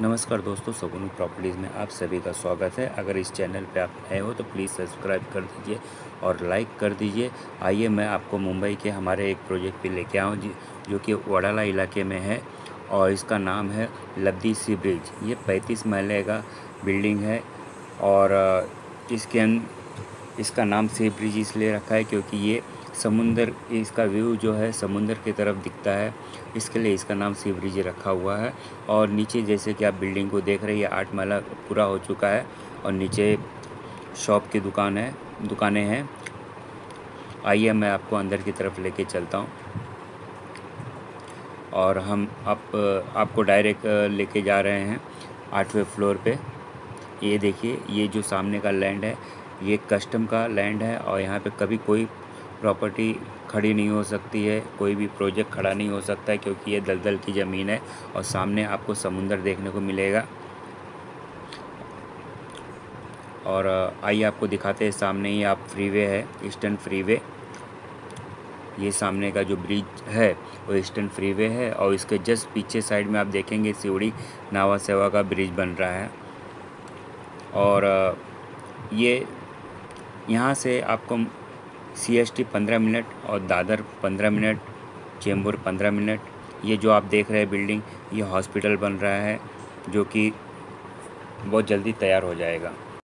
नमस्कार दोस्तों, सगुन प्रॉपर्टीज़ में आप सभी का स्वागत है। अगर इस चैनल पर आप नए हो तो प्लीज़ सब्सक्राइब कर दीजिए और लाइक कर दीजिए। आइए मैं आपको मुंबई के हमारे एक प्रोजेक्ट पे लेके आऊँ जो कि वडाला इलाके में है और इसका नाम है लद्दी सी ब्रिज। ये 35 महले का बिल्डिंग है और इसके इसका नाम सी ब्रिज इसलिए रखा है क्योंकि ये समुंदर, इसका व्यू जो है समुंदर की तरफ़ दिखता है। इसके लिए इसका नाम सी ब्रिज रखा हुआ है और नीचे जैसे कि आप बिल्डिंग को देख रहे हैं आठ माला पूरा हो चुका है और नीचे शॉप की दुकान है, दुकानें हैं। आइए मैं आपको अंदर की तरफ़ लेके चलता हूँ। और हम आप आपको डायरेक्ट लेके जा रहे हैं आठवें फ्लोर पे। ये देखिए, ये जो सामने का लैंड है, ये कस्टम का लैंड है और यहाँ पे कभी कोई प्रॉपर्टी खड़ी नहीं हो सकती है, कोई भी प्रोजेक्ट खड़ा नहीं हो सकता है क्योंकि ये दलदल की ज़मीन है और सामने आपको समुंदर देखने को मिलेगा। और आइए आपको दिखाते हैं, सामने ही आप फ्रीवे है ईस्टर्न फ्रीवे ये सामने का जो ब्रिज है, वो ईस्टर्न फ्रीवे है और इसके जस्ट पीछे साइड में आप देखेंगे सिवड़ी नावा सेवा का ब्रिज बन रहा है। और ये यहाँ से आपको सी एस टी पंद्रह मिनट और दादर पंद्रह मिनट, चेंबूर पंद्रह मिनट। ये जो आप देख रहे हैं बिल्डिंग, ये हॉस्पिटल बन रहा है, जो कि बहुत जल्दी तैयार हो जाएगा।